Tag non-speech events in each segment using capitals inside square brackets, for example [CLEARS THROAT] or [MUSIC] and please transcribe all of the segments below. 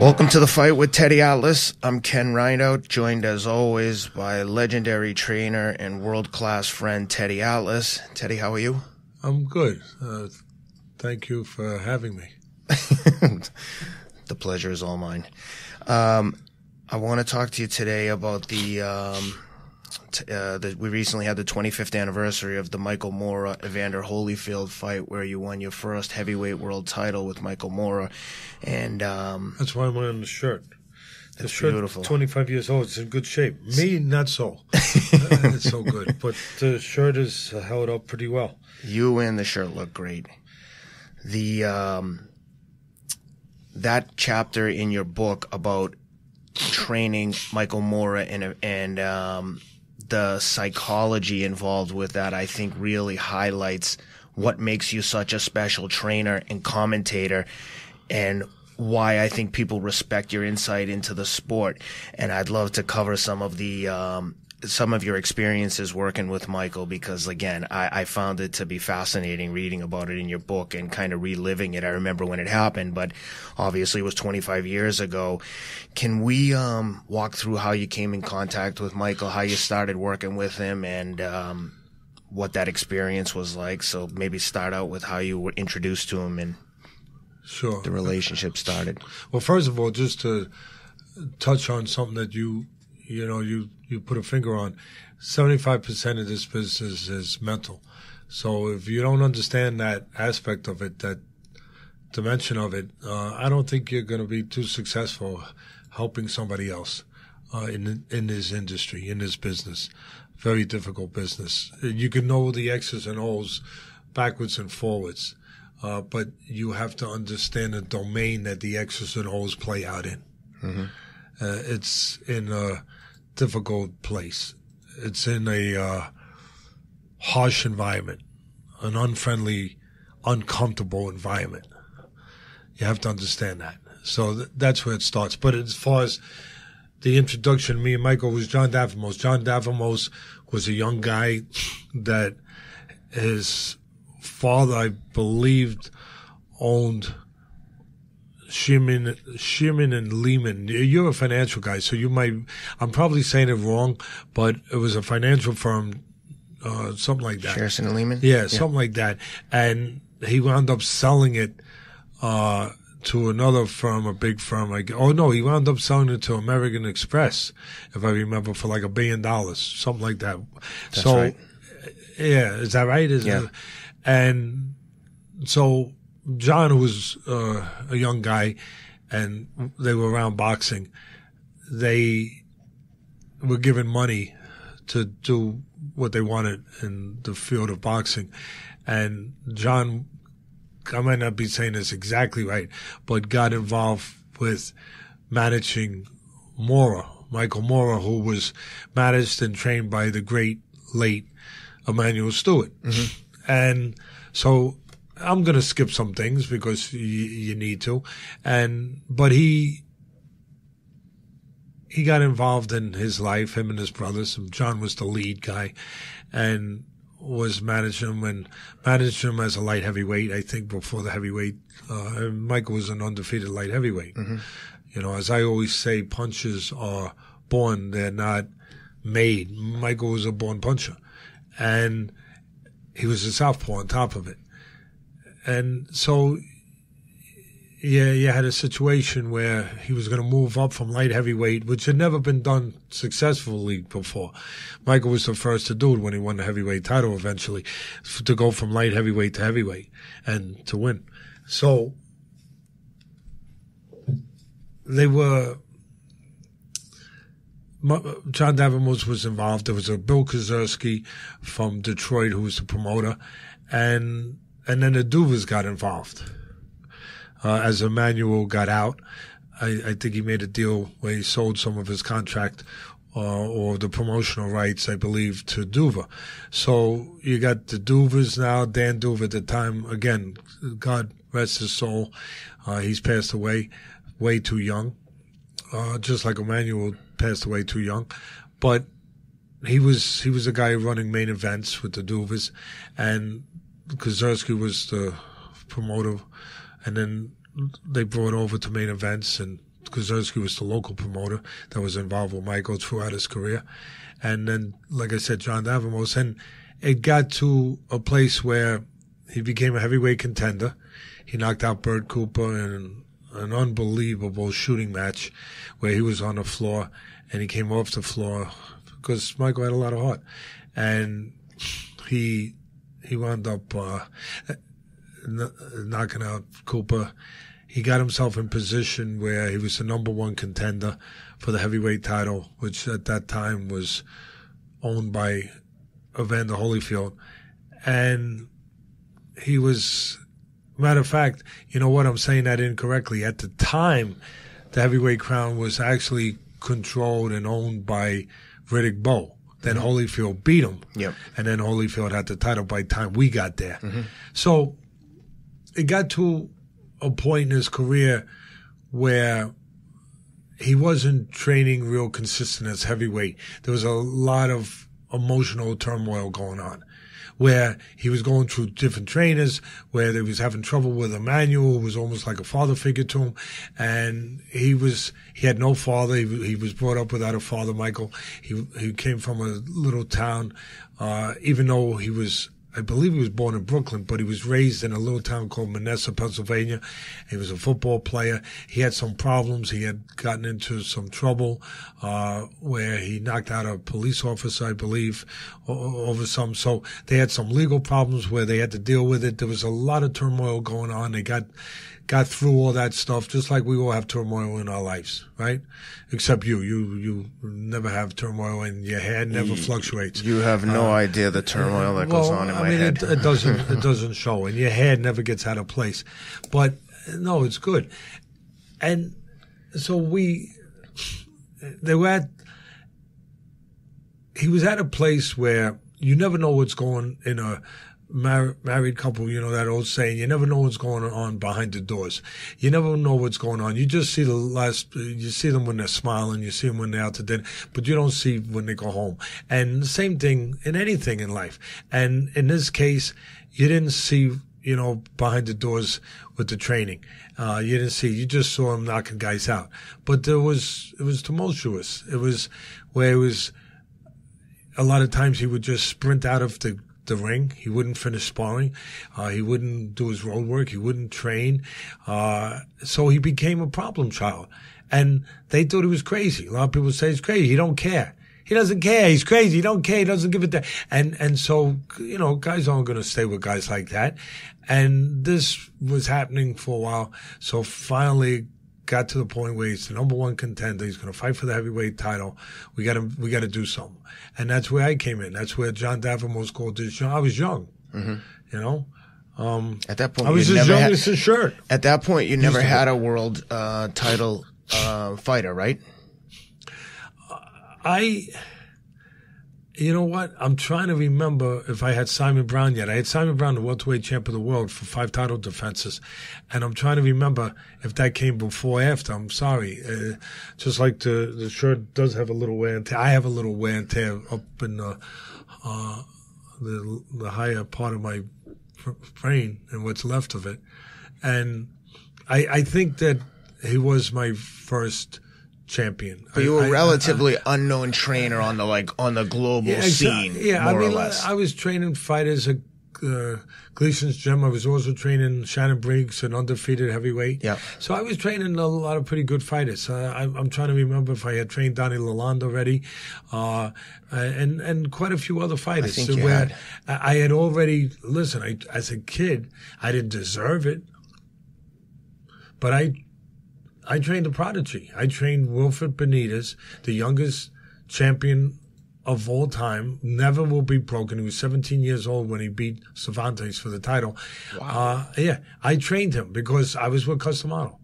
Welcome to the fight with Teddy Atlas. I'm Ken Rideout, joined as always by legendary trainer and world class friend Teddy Atlas. Teddy, how are you? I'm good. Uh, thank you for having me. [LAUGHS] the pleasure is all mine. Um, I want to talk to you today about the, um, uh, the, we recently had the 25th anniversary of the Michael Moorer Evander Holyfield fight where you won your first heavyweight world title with Michael Moorer. And, um, That's why I'm wearing the shirt. The It's shirt, beautiful. 25 years old. It's in good shape. [LAUGHS] Me, not so. [LAUGHS] it's so good. But the shirt is uh, held up pretty well. You and the shirt look great. The um, that chapter in your book about training Michael Moorer and and um, the psychology involved with that, I think, really highlights what makes you such a special trainer and commentator, and why I think people respect your insight into the sport. And I'd love to cover some of the um, some of your experiences working with Michael because again, I, I found it to be fascinating reading about it in your book and kind of reliving it. I remember when it happened, but obviously it was 25 years ago. Can we um, walk through how you came in contact with Michael, how you started working with him, and um, what that experience was like? So maybe start out with how you were introduced to him and Sure. the relationship started. Well, first of all, just to touch on something that you, you know, you, you put a finger on, 75% of this business is mental. So if you don't understand that aspect of it, that dimension of it, uh, I don't think you're going to be too successful helping somebody else uh, in in this industry, in this business. Very difficult business. You can know the X's and O's backwards and forwards, uh, but you have to understand the domain that the X's and O's play out in. Uh, it's in a difficult place. It's in a uh, harsh environment, an unfriendly, uncomfortable environment. You have to understand that. So th- that's where it starts. But as far as the introduction, me and Michael was John Davimos. John Davimos was a young guy that his father, I believed, owned Shearman, Shearman and Lehman. You're a financial guy, so you might. I'm probably saying it wrong, but it was a financial firm, uh, something like that. Shearson and Lehman? Yeah, something like that. And he wound up selling it uh, to another firm, a big firm. Like, oh no, he wound up selling it to American Express, if I remember, for like a billion dollars, something like that. That's so, right. yeah, is that right? Is Yeah. it- and so John, who was uh, a young guy, and they were around boxing, they were given money to do what they wanted in the field of boxing. And John, I might not be saying this exactly right, but got involved with managing Moorer, Michael Moorer, who was managed and trained by the great late Emanuel Steward. And so I'm going to skip some things because you, you need to. And, but he, he got involved in his life, him and his brothers. And John was the lead guy and was managing him and managed him as a light heavyweight, I think, before the heavyweight. Uh, Michael was an undefeated light heavyweight. You know, as I always say, punches are born, they're not made. Michael was a born puncher. And he was a southpaw on top of it. And so yeah, you had a situation where he was going to move up from light heavyweight, which had never been done successfully before. Michael was the first to do it when he won the heavyweight title eventually, to go from light heavyweight to heavyweight and to win. So they were. John Davimos was involved. There was a Bill Kozerski from Detroit who was the promoter, and and then the Duvas got involved uh, as Emanuel got out. I, I think he made a deal where he sold some of his contract uh, or the promotional rights, I believe, to Duva. So you got the Duvas now. Dan Duva at the time, again, God rest his soul. Uh, he's passed away way too young, uh, just like Emanuel passed away too young. But he was he was a guy running main events with the Duvas, and Kozerski was the promoter, and then they brought over to main events, and Kozerski was the local promoter that was involved with Michael throughout his career. And then, like I said, John Davimos. And it got to a place where he became a heavyweight contender. He knocked out Bert Cooper in an unbelievable shooting match where he was on the floor and he came off the floor because Michael had a lot of heart. And he, he wound up, uh, knocking out Cooper. He got himself in position where he was the number one contender for the heavyweight title, which at that time was owned by Evander Holyfield. And he was, matter of fact, you know what? I'm saying that incorrectly. At the time, the heavyweight crown was actually controlled and owned by Riddick Bowe. Then mm-hmm. Holyfield beat him. Yep. And then Holyfield had the title by the time we got there. Mm-hmm. So it got to a point in his career where he wasn't training real consistent as heavyweight. There was a lot of emotional turmoil going on where he was going through different trainers, where he was having trouble with Emanuel, who was almost like a father figure to him. And he was, he had no father. He, he was brought up without a father, Michael. He, he came from a little town, uh, even though he was I believe he was born in Brooklyn, but he was raised in a little town called Monessen, Pennsylvania. He was a football player. He had some problems. He had gotten into some trouble uh, where he knocked out a police officer, I believe, over some. So they had some legal problems where they had to deal with it. There was a lot of turmoil going on. They got got through all that stuff, just like we all have turmoil in our lives, right? Except you, you, you never have turmoil and your head never you, fluctuates. You have no uh, idea the turmoil that well, goes on in I my mean, head. It, it doesn't, [LAUGHS] it doesn't show and your head never gets out of place. But no, it's good. And so we, they were at, he was at a place where you never know what's going in a, mar- married couple, you know, that old saying, you never know what's going on behind the doors. You never know what's going on. You just see the last, you see them when they're smiling, you see them when they're out to dinner, but you don't see when they go home. And the same thing in anything in life. And in this case, you didn't see, you know, behind the doors with the training. Uh, you didn't see, you just saw him knocking guys out. But there was, it was tumultuous. It was where it was, a lot of times he would just sprint out of the the ring. He wouldn't finish sparring. Uh, he wouldn't do his road work. He wouldn't train. Uh, so he became a problem child. And they thought he was crazy. A lot of people say he's crazy. He don't care. He doesn't care. He's crazy. He don't care. He doesn't give a damn. And, and so, you know, guys aren't going to stay with guys like that. And this was happening for a while. So finally, got to the point where he's the number one contender. He's going to fight for the heavyweight title. We got to we got to do something, and that's where I came in. That's where John Davimos called this. I was young, mm-hmm. you know. Um, at that point, I was as young had, as his shirt. At that point, you never had a world uh, title uh, fighter, right? I you know what? I'm trying to remember if I had Simon Brown yet. I had Simon Brown, the welterweight champ of the world, for five title defenses, and I'm trying to remember if that came before or after. I'm sorry. Uh, just like the the shirt does have a little wear and tear. I have a little wear and tear up in the uh, the, the higher part of my brain and what's left of it, and I I think that he was my first champion. But you were a relatively I, I, unknown trainer on the like on the global yeah, scene. Yeah, I mean, I was training fighters at uh, Gleason's gym. I was also training Shannon Briggs, an undefeated heavyweight. Yeah. So I was training a lot of pretty good fighters. Uh, I, am trying to remember if I had trained Donny Lalonde already, uh, and and quite a few other fighters. I think you where had. I had already listen. I, as a kid, I didn't deserve it, but I I trained a prodigy. I trained Wilfred Benitez, the youngest champion of all time. Never will be broken. He was 17 years old when he beat Cervantes for the title. Wow. Uh, yeah, I trained him because I was with Cus D'Amato.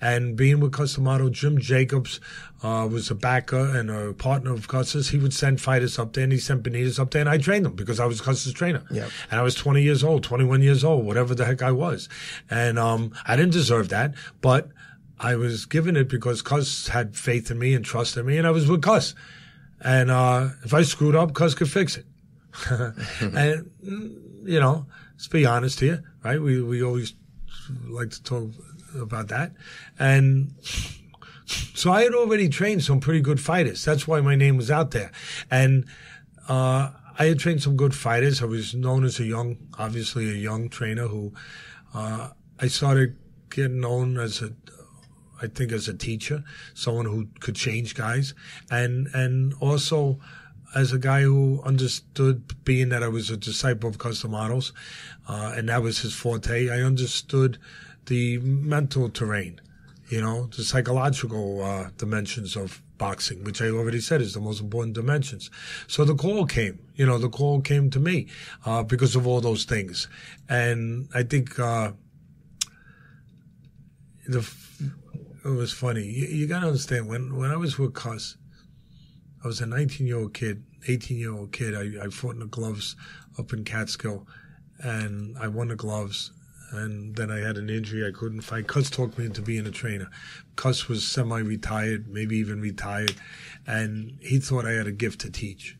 And being with Cus D'Amato, Jim Jacobs uh, was a backer and a partner of Cus's. He would send fighters up there, and he sent Benitez up there, and I trained them because I was Cus's trainer. Yep. And I was 20 years old, 21 years old, whatever the heck I was. And um, I didn't deserve that, but – I was given it because Cus had faith in me and trust in me, and I was with Cus. And uh, if I screwed up, Cus could fix it. [LAUGHS] and you know, let's be honest here, right? We we always like to talk about that. And So I had already trained some pretty good fighters. That's why my name was out there. And, uh, I had trained some good fighters. I was known as a young, obviously a young trainer who, uh, I started getting known as a, I think as a teacher, someone who could change guys and, and also as a guy who understood being that I was a disciple of Cus D'Amato's, uh, and that was his forte. I understood the mental terrain, you know, the psychological, uh, dimensions of boxing, which I already said is the most important dimensions. So the call came, you know, the call came to me, uh, because of all those things. And I think, uh, the, it was funny. You, you gotta understand when, when I was with Cus, I was a 19 year old kid, 18 year old kid. I, I fought in the gloves up in Catskill and I won the gloves. And then I had an injury. I couldn't fight. Cus talked me into being a trainer. Cus was semi retired, maybe even retired. And he thought I had a gift to teach.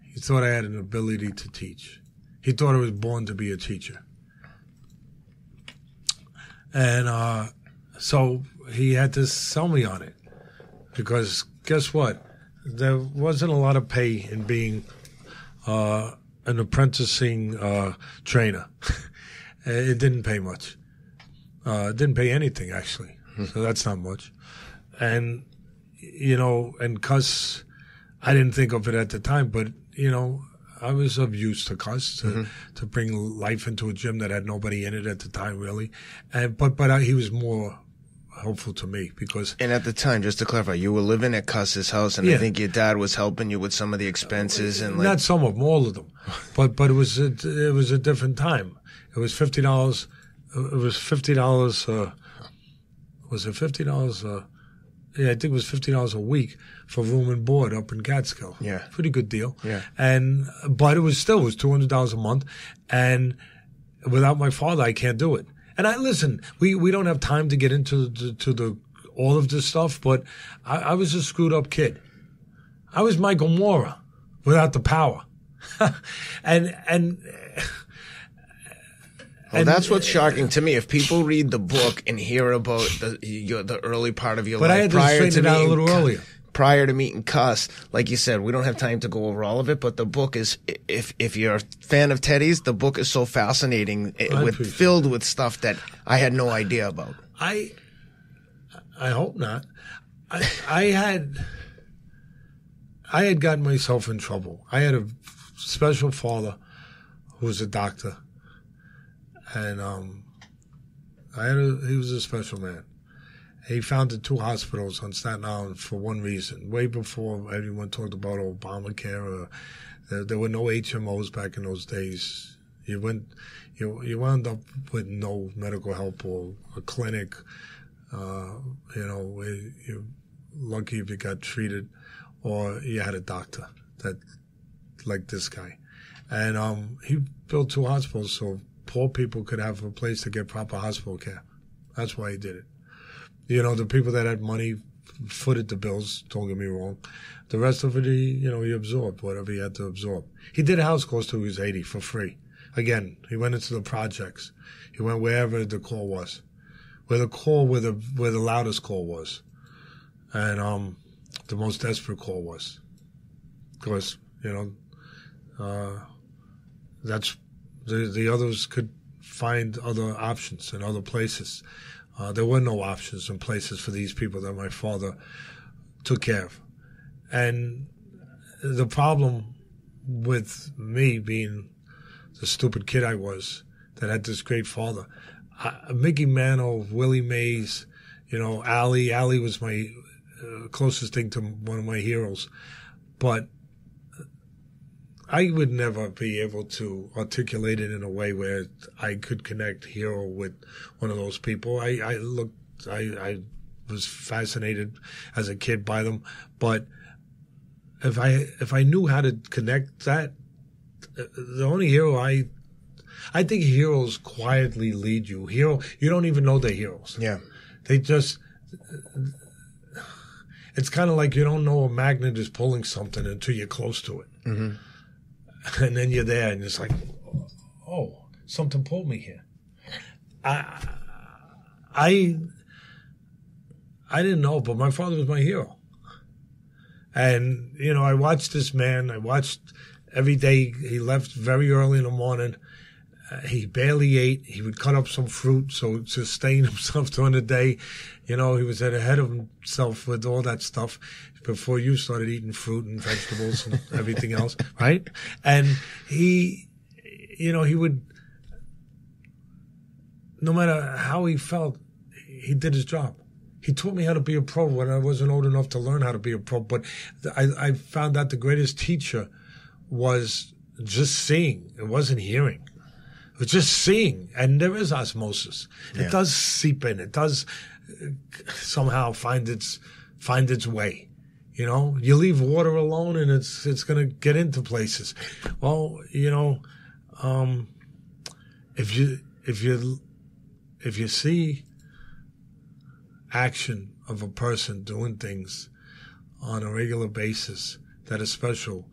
He thought I had an ability to teach. He thought I was born to be a teacher. And, uh, so he had to sell me on it because guess what? There wasn't a lot of pay in being uh, an apprenticing uh, trainer. [LAUGHS] it didn't pay much. Uh, it didn't pay anything actually, so that's not much. And you know, and Cus, I didn't think of it at the time, but you know, I was of use to Cus to Mm-hmm. to bring life into a gym that had nobody in it at the time, really. And but but I, he was more helpful to me because And at the time, just to clarify, you were living at Cus's house, and I think your dad was helping you with some of the expenses and like. not some of them, all of them, but but it was a, it was a different time. It was fifty dollars. It was fifty dollars. Uh, was it fifty dollars? Uh, yeah, I think it was fifty dollars a week for room and board up in Catskill. Yeah. pretty good deal. Yeah. and but it was still it was two hundred dollars a month, and without my father, I can't do it. And I listen. We we don't have time to get into the, to the all of this stuff, but I, I was a screwed up kid. I was Michael Moorer without the power, [LAUGHS] and and Well, and- that's what's shocking to me. If people read the book and hear about the your, the early part of your But I life had to prior to it out a little earlier. Prior to meeting Cus, like you said, we don't have time to go over all of it. But the book is, if if you're a fan of Teddy's, the book is so fascinating, eh, with filled with stuff that I had no idea about. I I hope not. I I had I had gotten myself in trouble. I had a special father who was a doctor, and um, I had a he was a special man. He founded two hospitals on Staten Island for one reason. Way before everyone talked about Obamacare, or there, there were no HMOs back in those days. You went, you you wound up with no medical help or a clinic. Uh, you know, you're lucky if you got treated, or you had a doctor that, like this guy, and um, he built two hospitals so poor people could have a place to get proper hospital care. That's why he did it. You know, the people that had money footed the bills. Don't get me wrong. The rest of it, he, you know, he absorbed whatever he had to absorb. He did house calls till he was 80 for free. Again, he went into the projects. He went wherever the call was, where the call, where the where the loudest call was, and um, the most desperate call was. Because you know, uh, that's the the others could find other options in other places. Uh, there were no options and places for these people that my father took care of. And the problem with me being the stupid kid I was that had this great father, I, Mickey Mantle, Willie Mays, you know, Ali. Ali was my uh, closest thing to one of my heroes. But I would never be able to articulate it in a way where I could connect hero with one of those people. I, I looked, I, I was fascinated as a kid by them, but if I if I knew how to connect that, the only hero I, I think heroes quietly lead you. Hero, you don't even know they're heroes. Yeah. They just. It's kind of like you don't know a magnet is pulling something until you're close to it mm-hmm. [LAUGHS] and then you're there, and it's like, oh, something pulled me here. I, I, I didn't know, but my father was my hero. And, you know, I watched this man. I watched every day. He left very early in the morning. Uh, he barely ate. He would cut up some fruit so to sustain [LAUGHS] himself during the day. You know, he was ahead of himself with all that stuff before you started eating fruit and vegetables and [LAUGHS] everything else, right? And he, you know, he would, no matter how he felt, he did his job. He taught me how to be a pro when I wasn't old enough to learn how to be a pro. But I, I found out the greatest teacher was just seeing. It wasn't hearing. It was just seeing. And there is osmosis. It Yeah. does seep in. It does uh, somehow find its, find its way. You know, you leave water alone and it's, it's going to get into places. Well, you know, um, if you, if you, if you see action of a person doing things on a regular basis that is special,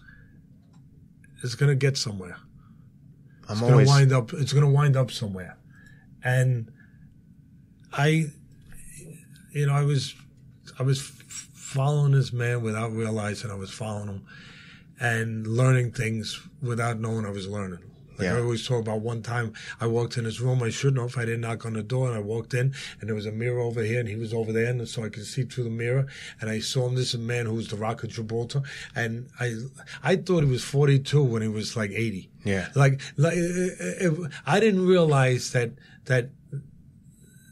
it's going to get somewhere. I'm It's always to wind up. It's going to wind up somewhere. And I, you know, I was, I was following this man without realizing I was following him, and learning things without knowing I was learning. Like Yeah. I always talk about one time I walked in his room. I shouldn't have. I didn't knock on the door, and I walked in, and there was a mirror over here, and he was over there, and so I could see through the mirror. And I saw him. This man who was the Rock of Gibraltar, and I, I thought he was 42 when he was like 80. Yeah. Like, like uh, uh, I didn't realize that that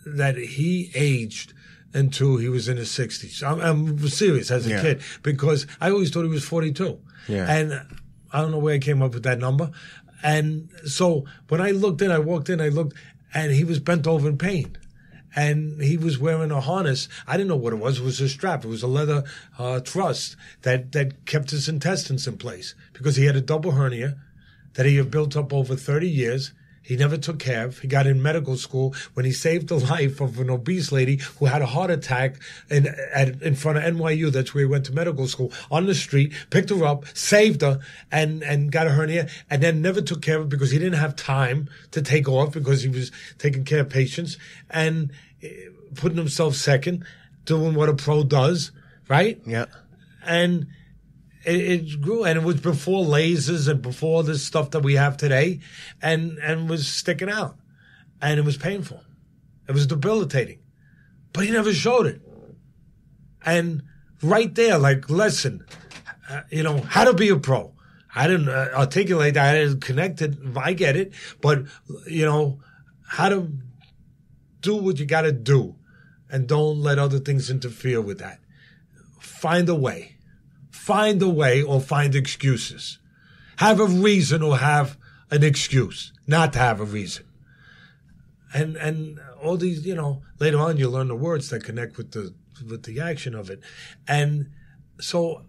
that he aged until he was in his 60s. I'm, I'm serious as a Yeah. kid because I always thought he was 42. Yeah. And I don't know where I came up with that number. And so when I looked in, I walked in, I looked, and he was bent over in pain. And he was wearing a harness. I didn't know what it was. It was a strap. It was a leather uh, truss that, that kept his intestines in place because he had a double hernia that he had built up over 30 years. He never took care of. He got in medical school when he saved the [LAUGHS] life of an obese lady who had a heart attack in, at, in front of NYU. That's where he went to medical school on the street, picked her up, saved her, and, and got a hernia, and then never took care of it because he didn't have time to take off because he was taking care of patients and eh, putting himself second, doing what a pro does, right? yeah. and it, grew and it was before lasers and before this stuff that we have today and and was sticking out and it was painful. It was debilitating but he never showed it. And right there like lesson uh, you know how to be a pro. I didn't uh, articulate that i didn't connect it i get it but you know how to do what you got to do and don't let other things interfere with that. Find a way find a way or find excuses. Have a reason or have an excuse not to have a reason. And and all these, you know, later on you learn the words that connect with the with the action of it. And so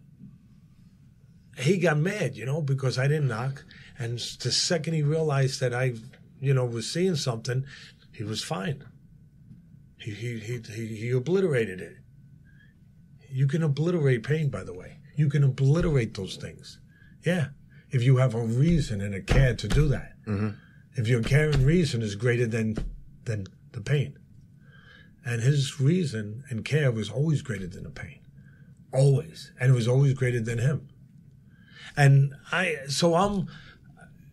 he got mad, you know, because I didn't knock. And the second he realized that I, you know, was seeing something, he was fine. He he he he, he obliterated it. You can obliterate pain, by the way. You can obliterate those things. Yeah. If you have a reason and a care to do that. Mm-hmm. If your care and reason is greater than, than the pain. And his reason and care was always greater than the pain. Always. And it was always greater than him. And I, so I'm,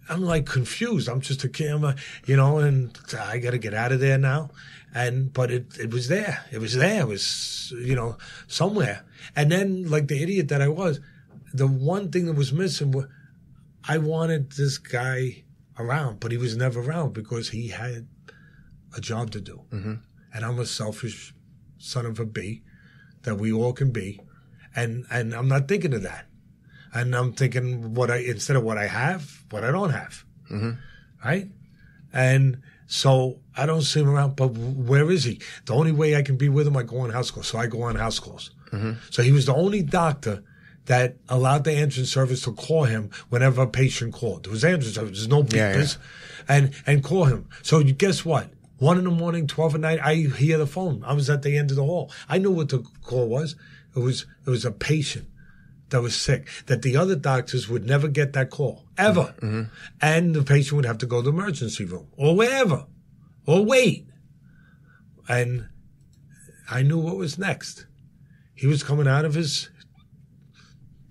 I'm like confused. I'm just a camera, you know, and I got to get out of there now. And, but it, it was there. It was there. It was, you know, somewhere. And then, like the idiot that I was, the one thing that was missing was I wanted this guy around, but he was never around because he had a job to do. Mm-hmm. And I'm a selfish son of a b that we all can be. And, and I'm not thinking of that. And I'm thinking what I, instead of what I have, what I don't have. Mm-hmm. Right? And so I don't see him around, but where is he? The only way I can be with him, I go on house calls. So I go on house calls. Mm-hmm. So he was the only doctor that allowed the answering service to call him whenever a patient called. There was answering service. There's no Yeah, yeah. beepers. And, and call him. So you guess what? One in the morning, 12 at night, I hear the phone. I was at the end of the hall. I knew what the call was. It was, it was a patient that was sick, that the other doctors would never get that call, ever. Mm-hmm. Mm-hmm. And the patient would have to go to the emergency room or wherever or wait. And I knew what was next. He was coming out of his,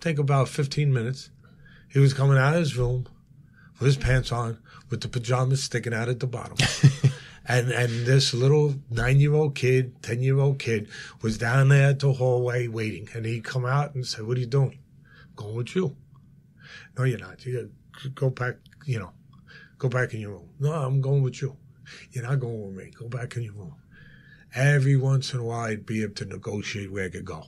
take about 15 minutes. He was coming out of his room with his pants on, with the pajamas sticking out at the bottom. [LAUGHS] and and this little nine year old kid, ten year old kid was down there at the hallway waiting. And he'd come out and say, What are you doing? I'm going with you. No, you're not. You go back, you know, go back in your room. No, I'm going with you. You're not going with me. Go back in your room. Every once in a while, I'd be able to negotiate where I could go,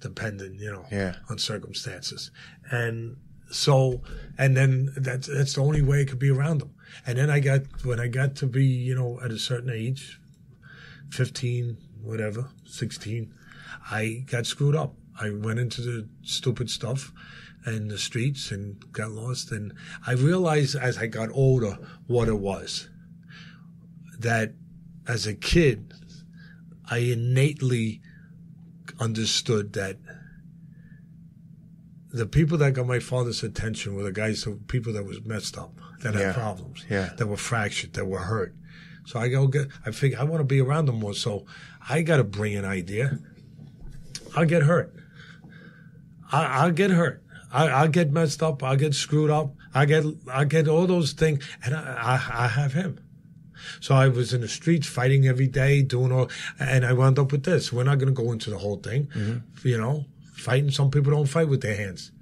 depending, you know, Yeah. on circumstances. And so, and then that's that's the only way I could be around them. And then I got when I got to be, you know, at a certain age, fifteen, whatever, sixteen, I got screwed up. I went into the stupid stuff in the streets and got lost. And I realized as I got older what it was. That as a kid, I innately understood that the people that got my father's attention were the guys, the people that was messed up, that Yeah. had problems, Yeah. that were fractured, that were hurt. So I go get, I figure I want to be around them more. So I got to bring an idea. I'll get hurt. I, I'll get hurt. I, I'll get messed up. I'll get screwed up. I get, I get all those things, and I, I, I have him. So I was in the streets fighting every day, doing all, and I wound up with this. We're not going to go into the whole thing, mm-hmm. you know. Fighting, some people don't fight with their hands,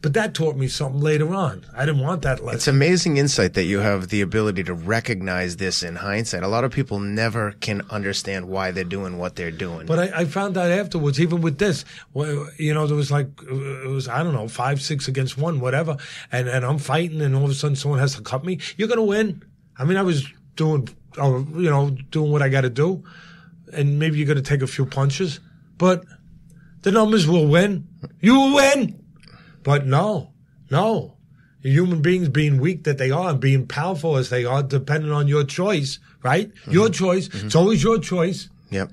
but that taught me something later on. I didn't want that lesson. It's amazing insight that you have the ability to recognize this in hindsight. A lot of people never can understand why they're doing what they're doing. But I, I found out afterwards, even with this, well, you know, there was like, it was, I don't know, five, six against one, whatever. And, and I'm fighting and all of a sudden someone has to cut me. You're going to win. I mean, I was doing, uh, you know, doing what I got to do. And maybe you're going to take a few punches, but the numbers will win. You will win. But no, no. Human beings being weak that they are and being powerful as they are, depending on your choice, right? Mm-hmm. Your choice. It's mm-hmm. always your choice. yep.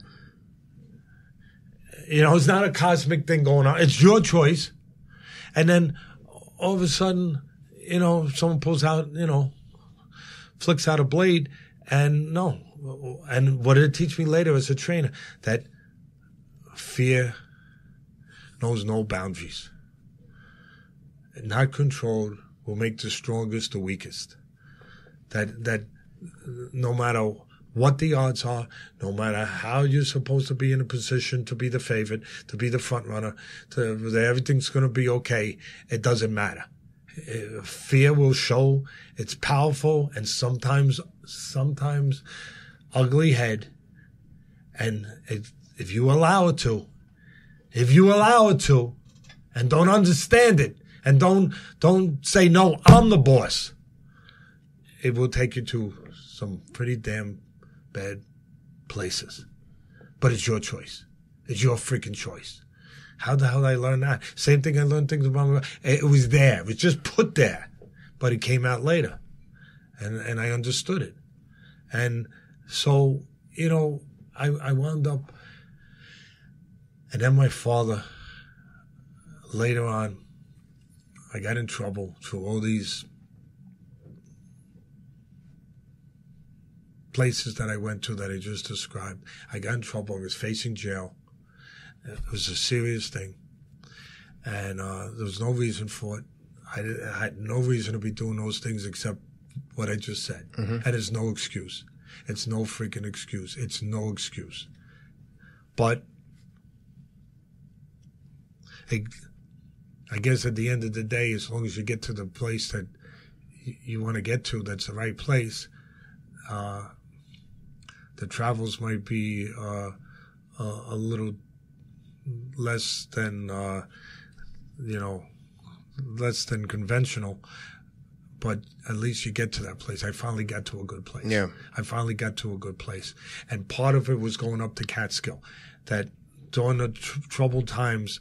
You know, it's not a cosmic thing going on. It's your choice. And then all of a sudden, you know, someone pulls out, you know, flicks out a blade and no. And what did it teach me later as a trainer? That fear knows no boundaries. Not controlled will make the strongest the weakest. That, that no matter what the odds are, no matter how you're supposed to be in a position to be the favorite, to be the front runner, to that everything's going to be okay, it doesn't matter. Uh, Fear will show its powerful and sometimes, sometimes ugly head. And if, if you allow it to, if you allow it to, and don't understand it, and don't, don't say, no, I'm the boss, it will take you to some pretty damn bad places. But it's your choice. It's your freaking choice. How the hell did I learn that? Same thing I learned things about. my- It was there. It was just put there, but it came out later, and and I understood it, and so you know I I wound up, and then my father. Later on, I got in trouble through all these places that I went to that I just described. I got in trouble. I was facing jail. It was a serious thing. And uh, there was no reason for it. I, I had no reason to be doing those things except what I just said. And it's no excuse. It's no freaking excuse. It's no excuse. But I, I guess at the end of the day, as long as you get to the place that you want to get to, that's the right place, uh, the travels might be uh, a, a little less than uh, you know less than conventional but at least you get to that place. I finally got to a good place. Yeah. i finally got to a good place. And part of it was going up to catskill. That during the tr- troubled times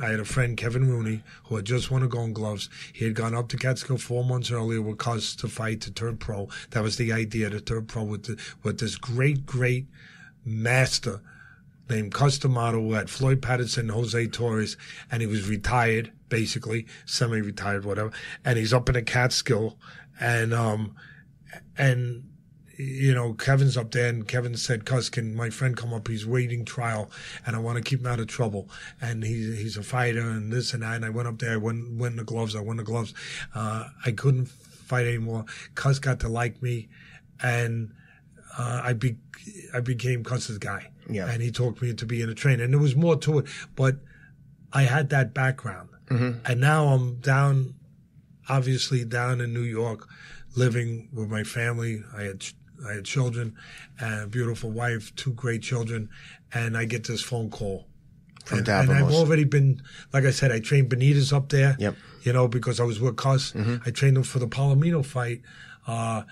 I had a friend, Kevin Rooney, who had just won a Gold Gloves. He had gone up to Catskill four months earlier with Cus to fight to turn pro. That was the idea to turn pro with the, with this great, great master named Cus D'Amato who had Floyd Patterson, Jose Torres, and he was retired, basically, semi-retired, whatever. And he's up in a Catskill, and um, and you know, Kevin's up there, and Kevin said, "Cus, can my friend come up? He's waiting trial, and I want to keep him out of trouble. And he's he's a fighter, and this and that." And I went up there, I won won the gloves, I won the gloves. Uh, I couldn't fight anymore. Cus got to like me, and uh, I be I became Cus's guy. Yeah. and he talked me into being a trainer, and there was more to it, but I had that background, and now I'm down, obviously down in New York, living with my family. I had I had children, and a beautiful wife, two great children, and I get this phone call. From and, and I've already been, like I said, I trained Benitez up there. Yep. You know, because I was with Cus. I trained him for the Palomino fight. Uh,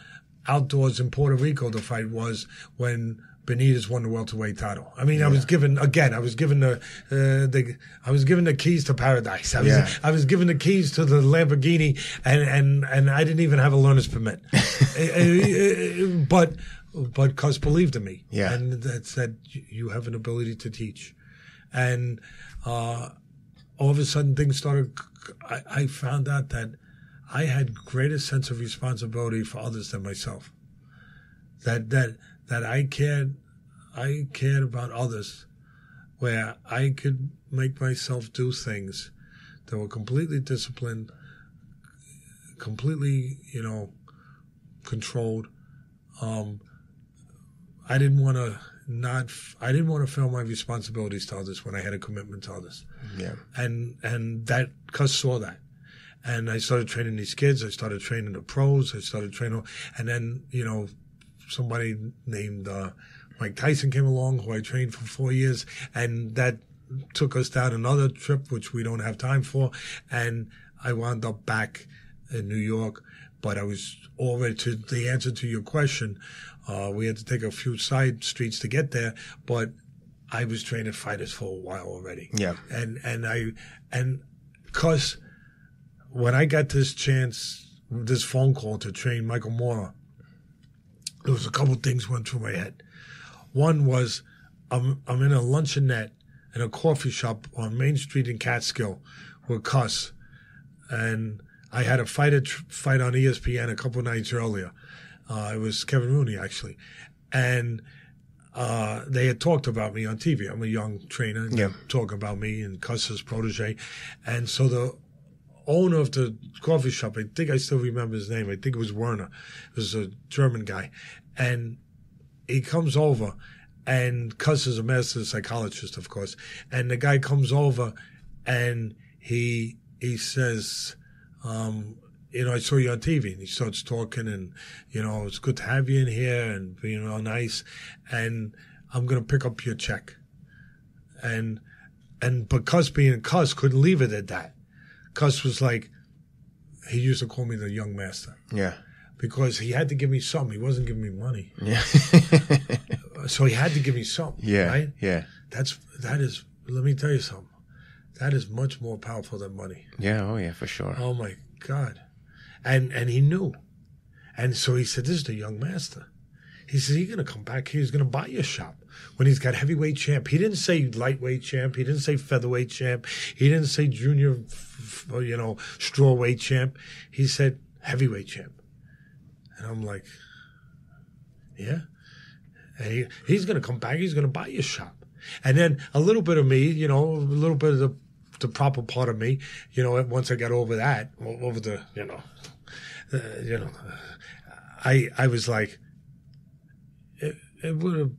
outdoors in Puerto Rico, the fight was when Benitez won the welterweight title. I mean, I was given again. I was given the uh, the I was given the keys to paradise. I was Yeah. I was given the keys to the Lamborghini, and and and I didn't even have a learner's permit. Eh, eh, eh, but but Cus believed in me. Yeah. and that said you have an ability to teach, and uh, all of a sudden things started. I, I found out that I had greater sense of responsibility for others than myself. That that that I cared, I cared about others, where I could make myself do things that were completely disciplined, completely you know controlled. Um, I didn't want to not. I didn't want to fail my responsibilities to others when I had a commitment to others Yeah. and and that Cus saw that, and I started training these kids. I started training the pros. I started training, and then you know, somebody named uh, Mike Tyson came along, who I trained for four years, and that took us down another trip, which we don't have time for, and I wound up back in New York. But I was already to the answer to your question. Uh, we had to take a few side streets to get there, but I was training fighters for a while already Yeah. and and I and cause when I got this chance, this phone call to train Michael Moorer, there was a couple things went through my head. One was I'm I'm in a luncheonette in a coffee shop on Main Street in Catskill with Cus, and I had a fighter tr- fight on ESPN a couple nights earlier. Uh, it was Kevin Rooney actually, and uh, they had talked about me on TV. I'm a young trainer. and Yeah. Talk about me and Cus's protege. And so the owner of the coffee shop, I think I still remember his name. I think it was Werner. It was a German guy. And he comes over and Cus is a master psychologist, of course. And the guy comes over and he, he says, um, you know, I saw you on TV and he starts talking and, you know, it's good to have you in here and, you know, nice. And I'm going to pick up your check. And, and because being a Cus couldn't leave it at that. Cus was like, he used to call me the young master Yeah. because he had to give me something. He wasn't giving me money. Yeah. [LAUGHS] So he had to give me something. yeah. Right? Yeah. That's, that is, let me tell you something. That is much more powerful than money. Yeah. Oh yeah, for sure. Oh my God. And and he knew. And so he said, This is the young master. He said, He's gonna come back here, he's gonna buy your shop when he's got heavyweight champ. He didn't say lightweight champ, he didn't say featherweight champ, he didn't say junior you know, strawweight champ. He said heavyweight champ. And I'm like, Yeah. And he, he's gonna come back, he's gonna buy your shop. And then a little bit of me, you know, a little bit of the the proper part of me, you know, once I got over that, over the, you know, uh, you know, I I was like, it, would have.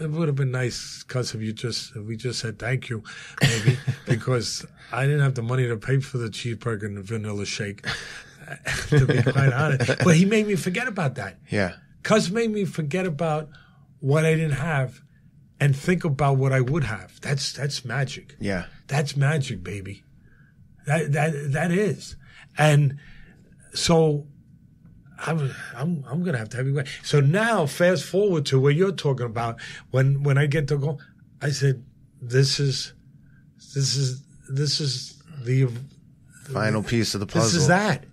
It would have been nice because if you just if we just said thank you, maybe [LAUGHS] because I didn't have the money to pay for the cheeseburger and the vanilla shake. [LAUGHS] to be quite honest, [LAUGHS] but he made me forget about that. Yeah. Cus made me forget about what I didn't have and think about what I would have. That's that's magic. Yeah. That's magic, baby. That that that is. And so I'm I'm I'm gonna have to heavyweight. So now fast forward to where you're talking about when when I get to go I said, This is this is this is the Final piece of the puzzle. this is that.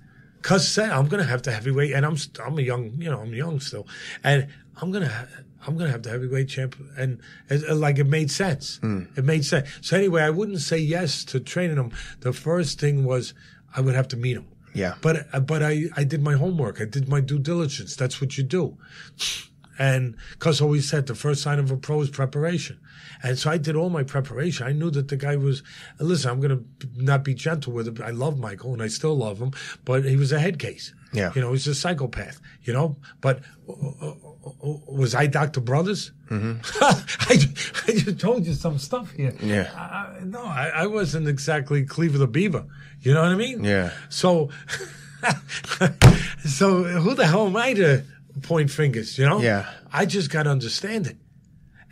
Cus said I'm gonna have to heavyweight, and I'm I'm a young, you know, I'm young still, and I'm gonna ha- I'm gonna have the heavyweight champ, and it, like it made sense. Hmm. It made sense. So anyway, I wouldn't say yes to training him. The first thing was I would have to meet him. Yeah. But but I I did my homework. I did my due diligence. That's what you do. And because always said the first sign of a pro is preparation. And so I did all my preparation. I knew that the guy was, listen, I'm going to not be gentle with him. I love Michael and I still love him, but he was a head case. Yeah. You know, he's a psychopath, you know, but uh, uh, was I Dr. Brothers? Mm-hmm. [LAUGHS] I, I just told you some stuff here. Yeah. I, no, I, I wasn't exactly Cleaver the Beaver. You know what I mean? Yeah. So, [LAUGHS] so who the hell am I to point fingers? You know? Yeah. I just got to understand it.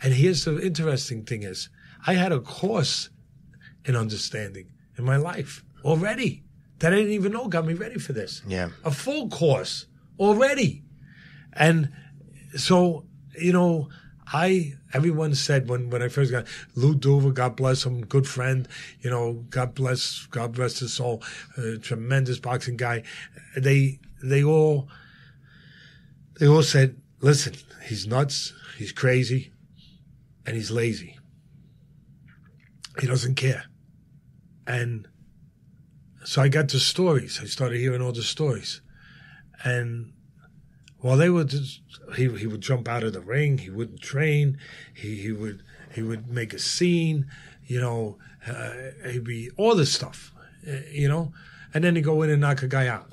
And here's the interesting thing is, I had a course in understanding in my life already that I didn't even know got me ready for this. Yeah. A full course already. And so, you know, I, everyone said when, when I first got Lou Duva, God bless him, good friend, you know, God bless, God bless his soul, a tremendous boxing guy. They, they all, they all said, listen, he's nuts, he's crazy, and he's lazy. He doesn't care. And so I got the stories. I started hearing all the stories. And while they would just, he he would jump out of the ring, he wouldn't train, he he would he would make a scene, you know, uh, he'd be all this stuff, uh, you know, and then he'd go in and knock a guy out.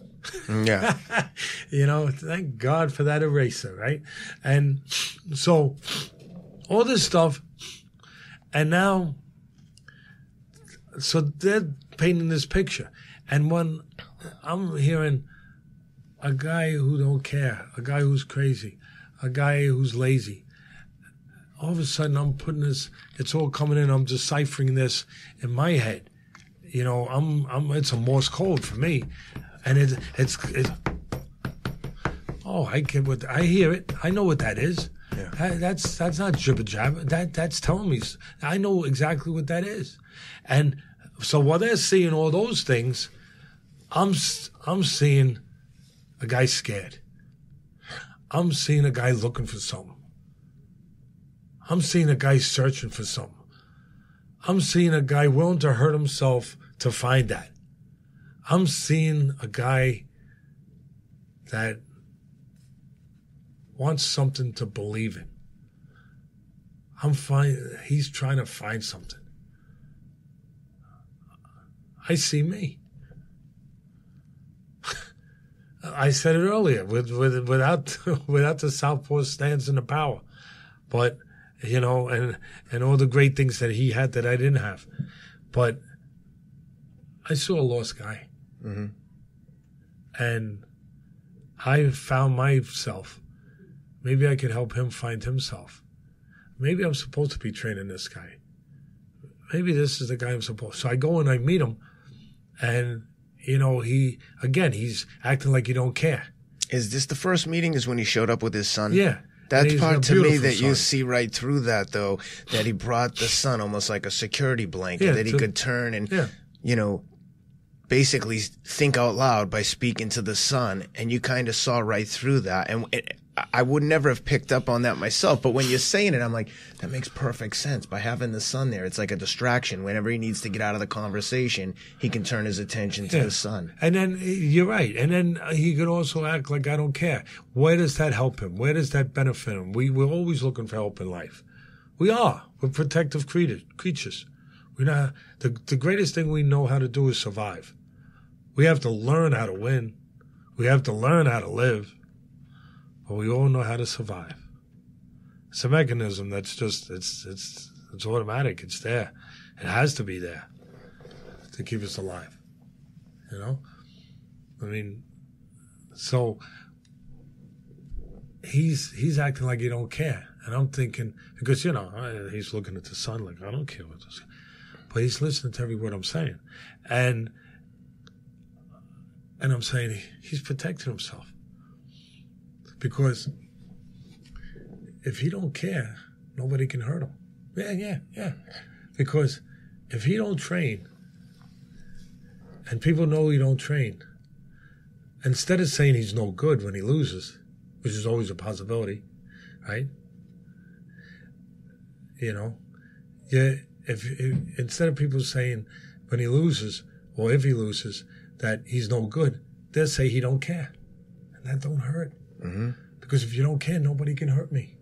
Yeah. [LAUGHS] you know, thank God for that eraser, right? And so all this stuff, and now, so they're painting this picture, and when I'm hearing a guy who don't care, a guy who's crazy, a guy who's lazy. All of a sudden, I'm putting this. It's all coming in. I'm deciphering this in my head. You know, I'm. I'm. It's a Morse code for me, and it, it's. It's. Oh, I get what I hear it. I know what that is. Yeah. That- that's that's not jibber jabber. That that's telling me. I know exactly what that is, and so while they're seeing all those things, I'm I'm seeing a guy scared. I'm seeing a guy looking for something. I'm seeing a guy searching for something. I'm seeing a guy willing to hurt himself to find that. I'm seeing a guy that wants something to believe in. I'm find he's trying to find something. I see me. I said it earlier with, with without [LAUGHS] without the southpaw stance and the power, but you know, and and all the great things that he had that I didn't have, but I saw a lost guy, mm-hmm. and I found myself. Maybe I could help him find himself. Maybe I'm supposed to be training this guy. Maybe this is the guy I'm supposed. So I go and I meet him, and you know he again he's acting like he don't care. Is this the first meeting? Is when he showed up with his son? Yeah. That's And he's a part to me that you see right through that, though, that he brought the son almost like a security blanket Yeah, that he to- could turn and, Yeah. you know, basically think out loud by speaking to the son. And you kind of saw right through that. And it, I would never have picked up on that myself. But when you're saying it, I'm like, that makes perfect sense. By having the son there, it's like a distraction. Whenever he needs to get out of the conversation, he can turn his attention to Yeah. the son. And then you're right. And then uh, he could also act like I don't care. Where does that help him? Where does that benefit him? We we're always looking for help in life. We are. We're protective creatures. Creatures. We're not. The the greatest thing we know how to do is survive. We have to learn how to win. We have to learn how to live. But we all know how to survive. It's a mechanism that's just it's it's it's automatic. It's there. It has to be there to keep us alive. You know? I mean, so he's he's acting like he don't care, and I'm thinking because you know he's looking at the sun like I don't care what this, but he's listening to every word I'm saying, and and I'm saying he's protecting himself because if he don't care, nobody can hurt him. Yeah, yeah, yeah, because if he don't train and people know he don't train. Instead of saying he's no good when he loses, which is always a possibility, right? You know, yeah. If, if instead of people saying when he loses or if he loses that he's no good, they'll say he don't care, and that don't hurt. Mm-hmm. Because if you don't care, nobody can hurt me.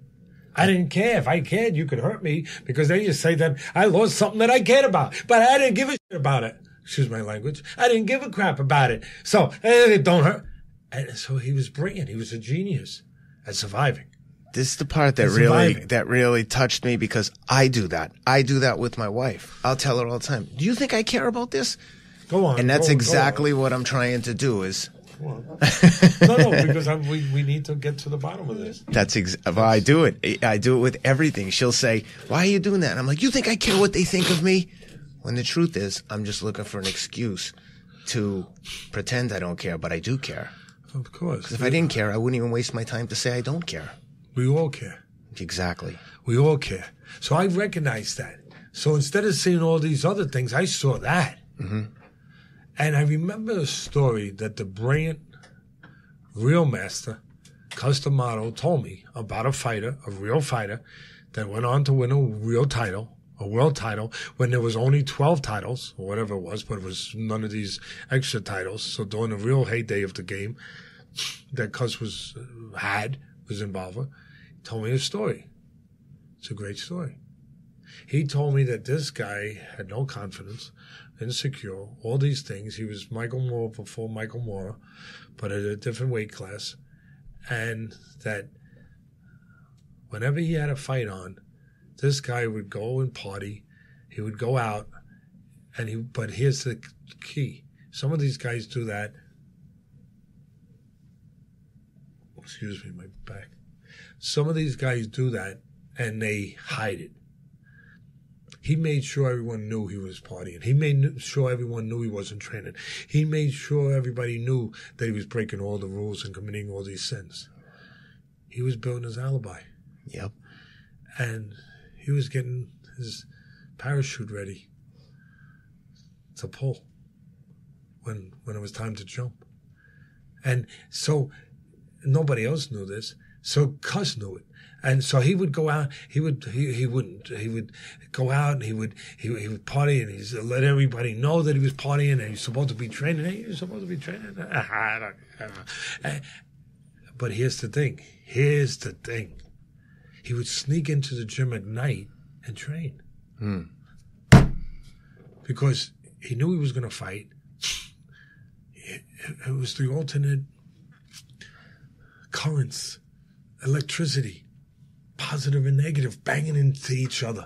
I didn't care. If I cared, you could hurt me because then you say that I lost something that I cared about, but I didn't give a shit about it. Excuse my language. I didn't give a crap about it. So eh, it don't hurt. And so he was brilliant. He was a genius at surviving. This is the part that really that really touched me because I do that. I do that with my wife. I'll tell her all the time. Do you think I care about this? Go on. And that's exactly what I'm trying to do. Is on. [LAUGHS] no, no, because I'm, we we need to get to the bottom of this. that's ex- well, I do it. I do it with everything. She'll say, "Why are you doing that?" And I'm like, "You think I care what they think of me?" When the truth is, I'm just looking for an excuse to pretend I don't care, but I do care. Of course, If I didn't care, I wouldn't even waste my time to say I don't care. we all care. Exactly. We all care. So I recognize that. So instead of seeing all these other things, I saw that. Mm-hmm. And I remember a story that the brilliant real master, Cus D'Amato, told me about a fighter, a real fighter, that went on to win a real title, a world title, when there was only 12 titles, or whatever it was, but it was none of these extra titles. So during the real heyday of the game that Cus was uh, had, was involved told me a story. It's a great story. He told me that this guy had no confidence, insecure, all these things. He was Michael Moorer before Michael Moorer, but at a different weight class. And that whenever he had a fight on, this guy would go and party. He would go out and he, but here's the key. Some of these guys do that. Excuse me, my back. Some of these guys do that and they hide it. He made sure everyone knew he was partying. He made sure everyone knew he wasn't training. He made sure everybody knew that he was breaking all the rules and committing all these sins. He was building his alibi Yep. and he was getting his parachute ready to pull when when it was time to jump. And so nobody else knew this. So Cus knew it. And so he would go out. He would. He, he wouldn't. He would go out and he would. He, he would party and he's let everybody know that he was partying and he's supposed to be training. Hey, you're supposed to be training. [LAUGHS] I don't- I don't. Uh, But here's the thing. Here's the thing. He would sneak into the gym at night and train because he knew he was going to fight. It, it was the alternate currents, electricity, positive and negative, banging into each other,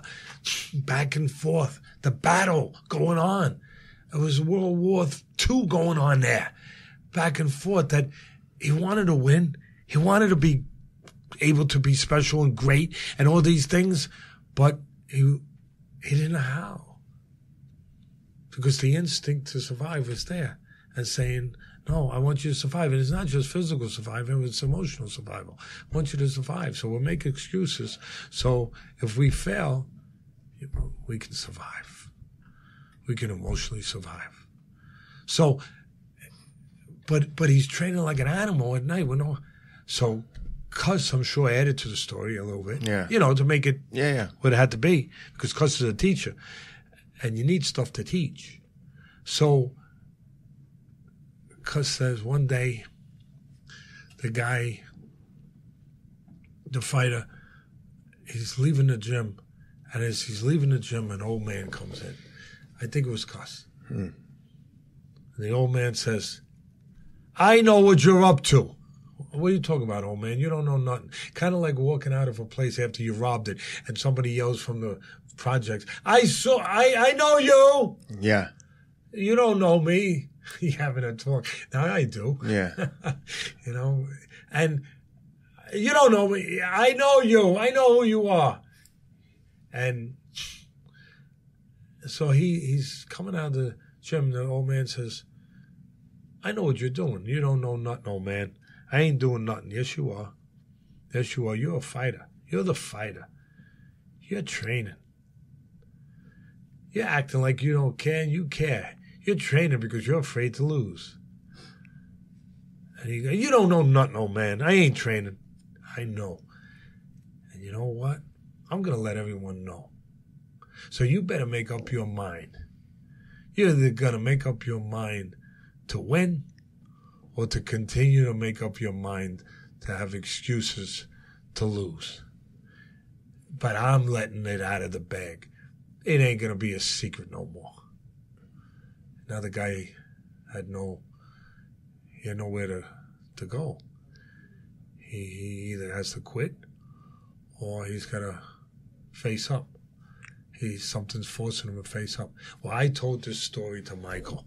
back and forth. The battle going on. It was World War II going on there, back and forth. That he wanted to win. He wanted to be able to be special and great and all these things, but he he didn't know how because the instinct to survive was there and saying, no, I want you to survive. And it's not just physical survival, it's emotional survival. I want you to survive. So we'll make excuses. So if we fail, we can survive. We can emotionally survive. So, but, but he's training like an animal at night. With no, so Cus, I'm sure, added to the story a little bit. Yeah. You know, to make it Yeah, yeah. what it had to be because Cus is a teacher and you need stuff to teach. So Cus says one day the guy, the fighter, he's leaving the gym and as he's leaving the gym, an old man comes in. I think it was Cus. Hmm. And the old man says, I know what you're up to. What are you talking about, old man? You don't know nothing. Kind of like walking out of a place after you robbed it and somebody yells from the projects, I saw, I, I know you. Yeah. You don't know me. [LAUGHS] having a talk. Now I do. Yeah. [LAUGHS] you know, and you don't know me. I know you. I know who you are. And so he, he's coming out of the gym. The old man says, I know what you're doing. You don't know nothing, old man. I ain't doing nothing. Yes, you are. Yes, you are. You're a fighter. You're the fighter. You're training. You're acting like you don't care and you care. You're training because you're afraid to lose. And he goes, You don't know nothing, old man. I ain't training. I know. And you know what? I'm going to let everyone know. So you better make up your mind. You're either going to make up your mind to win or to continue to make up your mind to have excuses to lose. But I'm letting it out of the bag. It ain't gonna be a secret no more. Now the guy had no, he had nowhere to, to go. He, he either has to quit or he's gotta face up. He something's forcing him to face up. Well, I told this story to Michael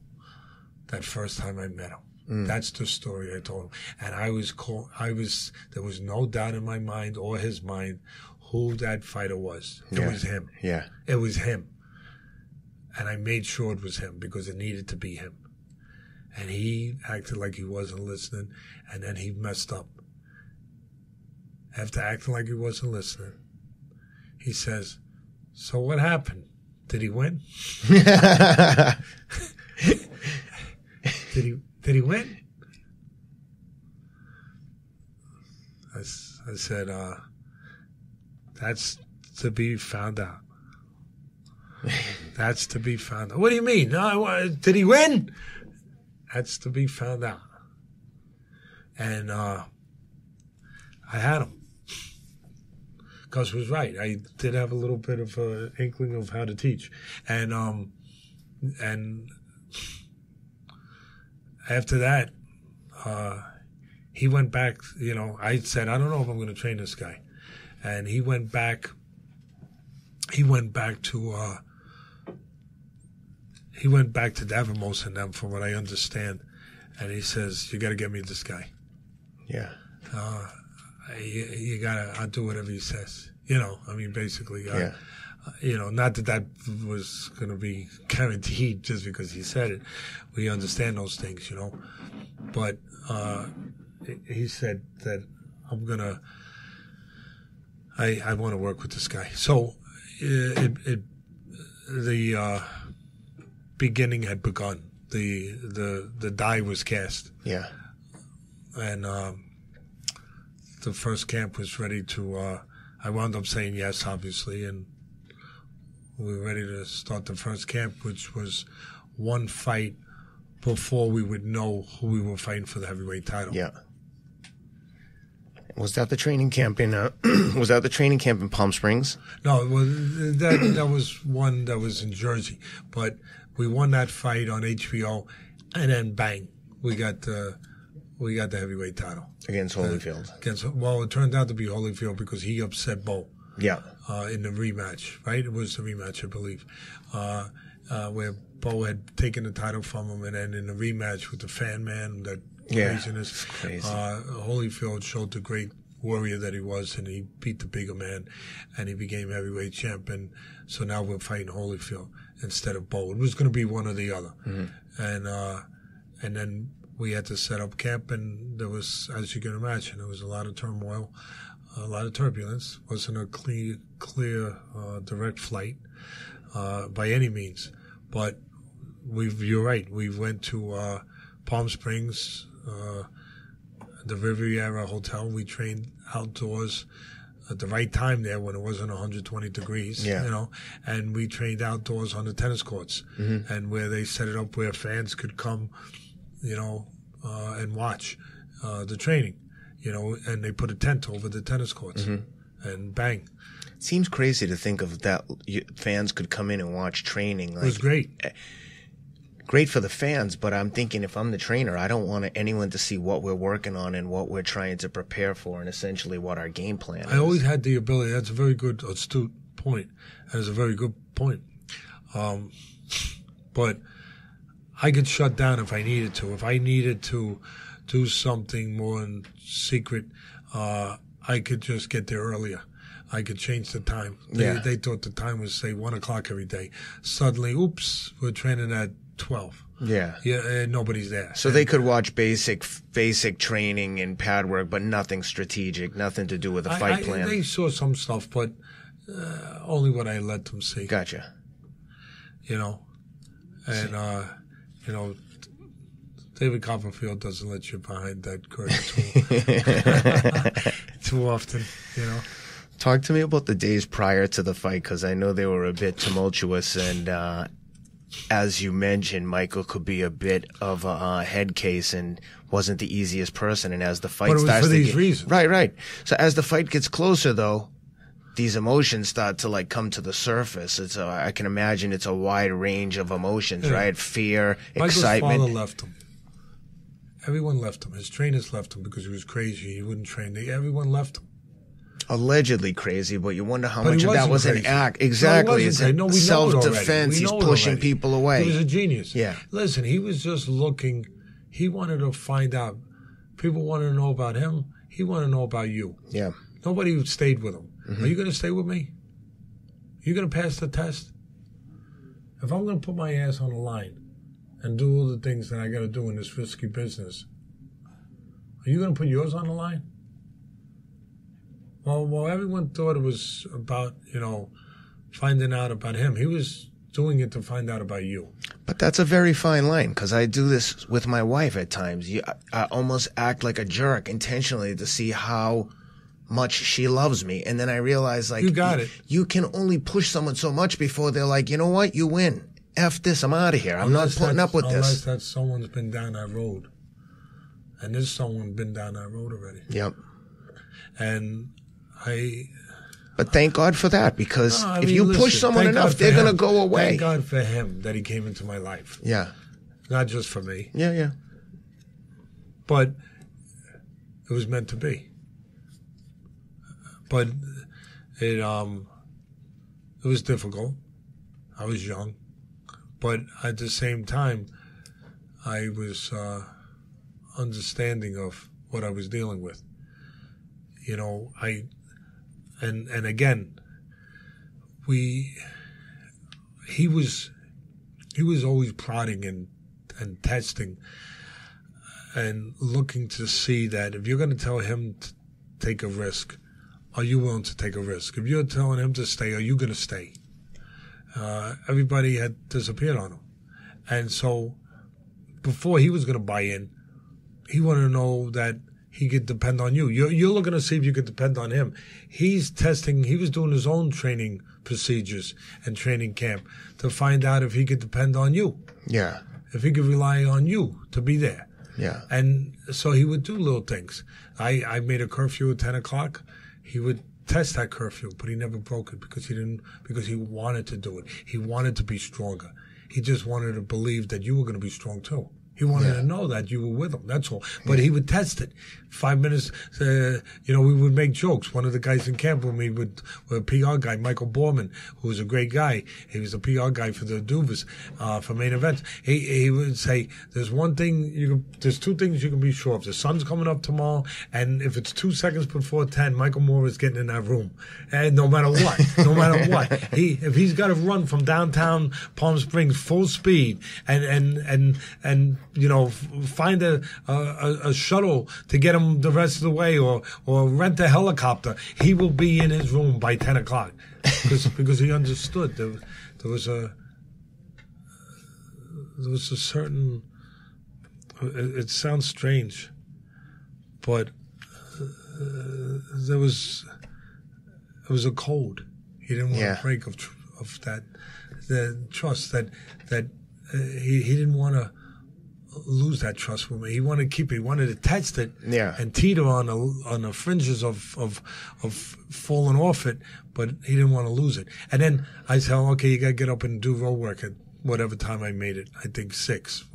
that first time I met him. Mm. That's the story I told him, and I was call, I was there was no doubt in my mind or his mind who that fighter was. It Yeah. was him. Yeah. It was him, and I made sure it was him because it needed to be him. And he acted like he wasn't listening, and then he messed up. After acting like he wasn't listening, he says, "So what happened? Did he win? [LAUGHS] Did he did he win? I said, uh, that's to be found out. That's to be found out. What do you mean? Did he win? That's to be found out. And uh, I had him. Cus was right. I did have a little bit of an inkling of how to teach, and um, and after that, uh, he went back. You know, I said, I don't know if I'm going to train this guy, and he went back. He went back to. Uh, he went back to Davimos and them, from what I understand, and he says, "You got to get me this guy. Yeah. You, you got to. I'll do whatever he says. You know, I mean, basically, uh, Yeah. you know, not that that was going to be guaranteed just because he said it. We understand those things, you know. But uh, he said that I'm going to, I, I want to work with this guy. So it, it the uh, beginning had begun. The, the, the die was cast Yeah. and um, the first camp was ready to. Uh, I wound up saying yes, obviously, and we were ready to start the first camp, which was one fight before we would know who we were fighting for the heavyweight title. Yeah. Was that the training camp in? Uh, [CLEARS THROAT] was that the training camp in Palm Springs? No, well, that that was one that was in Jersey, but we won that fight on HBO, and then bang, we got the we got the heavyweight title. Against Holyfield. Against, well, it turned out to be Holyfield because he upset Bowe. Yeah. uh, in the rematch, right? It was the rematch, I believe, uh, uh, where Bowe had taken the title from him, and then in the rematch with the fan man, that Yeah, craziness, it's crazy. Uh, Holyfield showed the great warrior that he was, and he beat the bigger man, and he became heavyweight champion. So now we're fighting Holyfield instead of Bowe. It was going to be one or the other, and uh, and then we had to set up camp, and there was, as you can imagine, there was a lot of turmoil a lot of turbulence. wasn't a clear, clear, uh, direct flight uh, by any means. But we've, you're right. We went to uh, Palm Springs, uh, the Riviera Hotel. We trained outdoors at the right time there when it wasn't 120 degrees. Yeah. You know, and we trained outdoors on the tennis courts, Mm-hmm. and where they set it up where fans could come, you know, uh, and watch uh, the training you know, and they put a tent over the tennis courts, Mm-hmm. and bang, It seems crazy to think of that. Fans could come in and watch training. Like, it was great. Great for the fans, but I'm thinking if I'm the trainer, I don't want anyone to see what we're working on and what we're trying to prepare for, and essentially what our game plan is. I always had the ability. That's a very good, astute point. That is a very good point. Um, but I could shut down if I needed to. If I needed to do something more in secret, uh, I could just get there earlier. I could change the time. They, Yeah. they thought the time was say one o'clock every day. Suddenly, oops, we're training at twelve. yeah. Yeah, and nobody's there. So they could watch basic basic training and pad work, but nothing strategic, nothing to do with a I- fight I- plan. They saw some stuff, but uh, only what I let them see. gotcha. You know, and uh, you know, David Copperfield doesn't let you behind that curtain too, [LAUGHS] too often. You know, Talk to me about the days prior to the fight because I know they were a bit tumultuous and uh, as you mentioned, Michael could be a bit of a uh, head case and wasn't the easiest person. And as the fight But it was starts for to these get, reasons. right, right. So as the fight gets closer, though, these emotions start to like come to the surface. It's a, I can imagine it's a wide range of emotions, Yeah. right? Fear, Michael's excitement. father left him. Everyone left him. His trainers left him because he was crazy. He wouldn't train. They, everyone left him. Allegedly crazy, but you wonder how But much of that wasn't crazy. an act. No, Exactly. wasn't it's. No, we self defense. He's pushing people away. He was a genius. Yeah. Listen, he was just looking. He wanted to find out. People wanted to know about him. He wanted to know about you. yeah. Nobody stayed with him. Mm-hmm. Are you going to stay with me? Are You going to pass the test? If I'm going to put my ass on the line and do all the things that I got to do in this risky business, are you going to put yours on the line? Well, well, everyone thought it was about you know finding out about him. He was doing it to find out about you. But that's a very fine line because I do this with my wife at times. You, I, I almost act like a jerk intentionally to see how much she loves me, and then I realize like You got y- it. You can only push someone so much before they're like, you know what, you win. F this, I'm out of here. I'm Unless not putting up with unless this. that someone's been down that road, and there's someone been down that road already. Yep. And I But thank God for that because No, I if mean, you listen, push someone enough, they're gonna go away. Thank God for him that he came into my life, Yeah. not just for me, Yeah. Yeah. but it was meant to be. But it um it was difficult. I was young, but at the same time, I was uh, understanding of what I was dealing with. You know, I and and again, we he was he was always prodding and and testing and looking to see that if you're going to tell him to take a risk, are you willing to take a risk? If you're telling him to stay, are you going to stay? Uh, everybody had disappeared on him, and so before he was going to buy in, he wanted to know that he could depend on you. You're, you're looking to see if you could depend on him. He's testing. He was doing his own training procedures and training camp to find out if he could depend on you, Yeah. if he could rely on you to be there. Yeah. And so he would do little things. I, I made a curfew at 10 o'clock. He would test that curfew, but he never broke it because he didn't, because he wanted to do it. He wanted to be stronger. He just wanted to believe that you were going to be strong too. He wanted to know that you were with him. That's all. But he would test it. Five minutes, uh, you know, we would make jokes. One of the guys in camp with me would, with a PR guy, Michael Borman, who was a great guy. He was a PR guy for the Duvas, uh, for main events. He, he would say, there's one thing you can, there's two things you can be sure of. The sun's coming up tomorrow, and if it's two seconds before 10, Michael Moorer is getting in that room. And no matter what, no matter [LAUGHS] what, he, if he's got to run from downtown Palm Springs full speed and, and, and, and, you know, find a, a, a shuttle to get him the rest of the way or, or rent a helicopter, he will be in his room by 10 o'clock because, [LAUGHS] because he understood there, there was a, there was a certain, it, it sounds strange, but uh, there was, it was a code. He didn't want Yeah. to break of, tr- of that, the trust that, that uh, he, he didn't want to lose that trust with me. He wanted to keep it. He wanted to test it Yeah. and teeter on the on the fringes of of of falling off it, but he didn't want to lose it. And then I tell him, okay, you got to get up and do road work at whatever time I made it. I think six.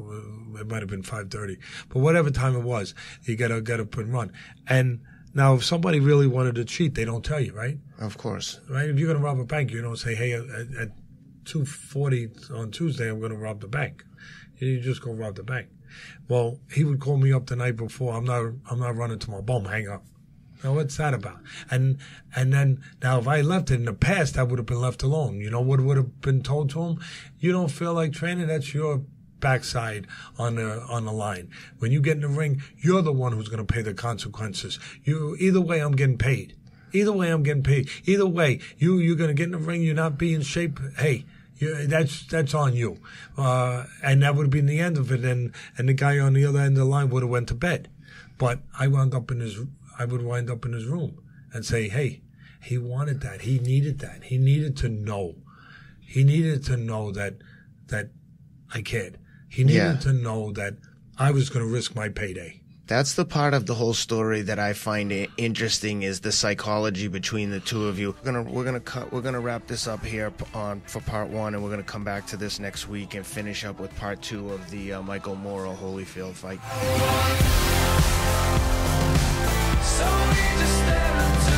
It might have been five thirty, but whatever time it was, you got to get up and run. And now, if somebody really wanted to cheat, they don't tell you, right? Of course. right? If you're going to rob a bank, you don't say, "Hey, at, at two forty on Tuesday, I'm going to rob the bank." You just go rob the bank. Well, he would call me up the night before. I'm not. I'm not running tomorrow. Boom, hang up. Now what's that about? And and then now if I left it in the past, I would have been left alone. You know what would have been told to him? You don't feel like training. That's your backside on the on the line. When you get in the ring, you're the one who's going to pay the consequences. You either way, I'm getting paid. Either way, I'm getting paid. Either way, you you're going to get in the ring. You're not be in shape. Hey. You, that's that's on you, uh, and that would have been the end of it. And and the guy on the other end of the line would have went to bed, but I wound up in his. I would wind up in his room and say, "Hey, he wanted that. He needed that. He needed to know. He needed to know that that I cared. He needed Yeah. to know that I was going to risk my payday. That's the part of the whole story that I find interesting is the psychology between the two of you. We're gonna we're gonna cut we're gonna wrap this up here on for part one, and we're gonna come back to this next week and finish up with part two of the uh, Michael Moorer Holyfield fight. So